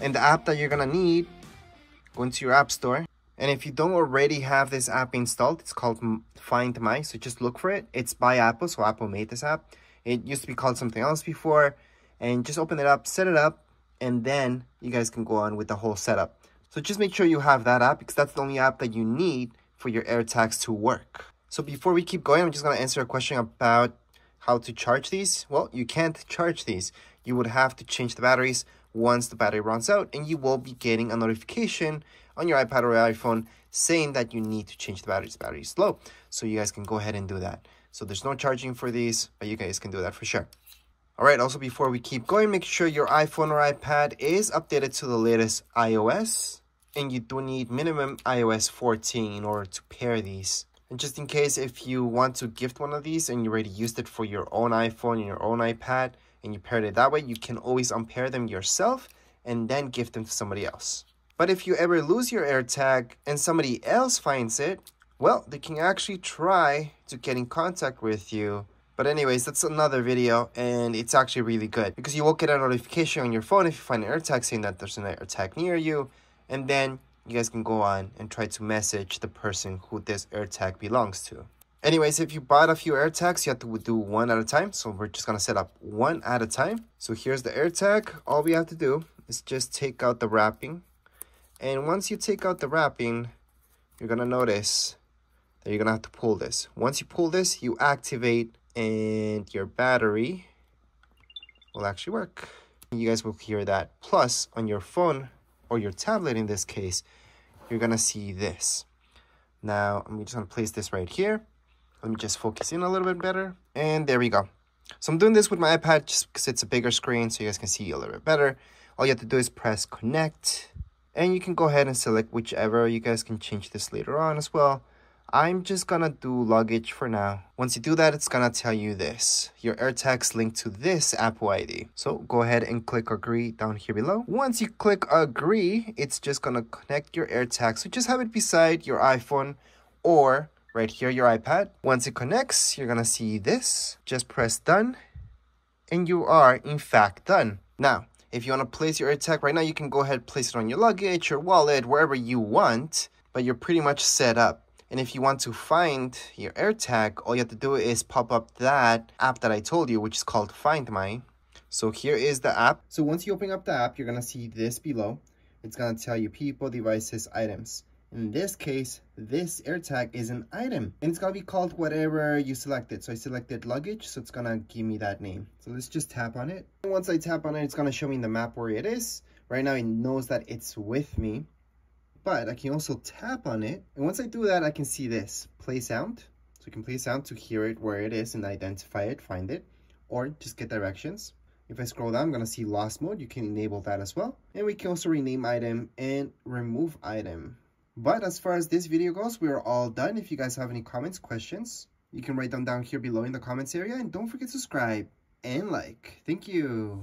And the app that you're gonna need, go into your app store. And if you don't already have this app installed, it's called Find My. So just look for it. It's by Apple, so Apple made this app. It used to be called something else before. And just open it up, set it up, and then you guys can go on with the whole setup. So just make sure you have that app because that's the only app that you need for your AirTags to work. So before we keep going, I'm just going to answer a question about how to charge these. Well, you can't charge these. You would have to change the batteries once the battery runs out and you will be getting a notification on your iPad or iPhone saying that you need to change the batteries. The battery is low. So you guys can go ahead and do that. So there's no charging for these, but you guys can do that for sure. All right, also before we keep going, make sure your iPhone or iPad is updated to the latest iOS and you do need minimum iOS 14 in order to pair these. And just in case if you want to gift one of these and you already used it for your own iPhone and your own iPad and you paired it that way, you can always unpair them yourself and then give them to somebody else. But if you ever lose your AirTag and somebody else finds it, well, they can actually try to get in contact with you. But anyways, that's another video and it's actually really good because you will get a notification on your phone if you find an AirTag saying that there's an AirTag near you and then you guys can go on and try to message the person who this AirTag belongs to. Anyways, if you bought a few air tags, you have to do one at a time. So we're just gonna set up one at a time. So here's the air tag. All we have to do is just take out the wrapping. And once you take out the wrapping, you're gonna notice that you're gonna have to pull this. Once you pull this, you activate and your battery will actually work. You guys will hear that. Plus, on your phone, or your tablet in this case, you're gonna see this. Now, I'm just gonna place this right here. Let me just focus in a little bit better. And there we go. So I'm doing this with my iPad just because it's a bigger screen so you guys can see a little bit better. All you have to do is press connect. And you can go ahead and select whichever. You guys can change this later on as well. I'm just gonna do luggage for now. Once you do that, it's gonna tell you this. Your AirTags link to this Apple ID. So go ahead and click agree down here below. Once you click agree, it's just gonna connect your AirTags. So just have it beside your iPhone or right here your iPad. Once it connects, you're gonna see this. Just press done and you are in fact done. Now, if you wanna place your AirTag right now, you can go ahead place it on your luggage, your wallet, wherever you want, but you're pretty much set up. And if you want to find your AirTag, all you have to do is pop up that app that I told you, which is called Find My. So here is the app. So once you open up the app, you're to see this below. It's to tell you people, devices, items. In this case, this AirTag is an item and it's going to be called whatever you selected. So I selected luggage, so it's going to give me that name. So let's just tap on it. And once I tap on it, it's going to show me the map where it is. Right now, it knows that it's with me but I can also tap on it. And once I do that, I can see this, play sound. So you can play sound to hear it where it is and identify it, find it, or just get directions. If I scroll down, I'm gonna see lost mode. You can enable that as well. And we can also rename item and remove item. But as far as this video goes, we are all done. If you guys have any comments, questions, you can write them down here below in the comments area. And don't forget to subscribe and like. Thank you.